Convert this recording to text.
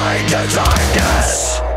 my divine